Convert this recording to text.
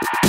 you